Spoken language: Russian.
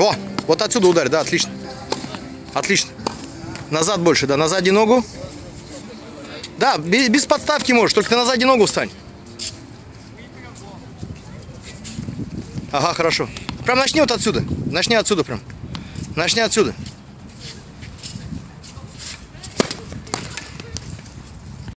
Во, вот отсюда ударь, да, отлично. Отлично. Назад больше, да, на заднюю ногу. Да, без, без подставки можешь, только ты на заднюю ногу встань. Ага, хорошо. Прям начни вот отсюда. Начни отсюда прям. Начни отсюда.